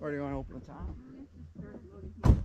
Or do you want to open the top?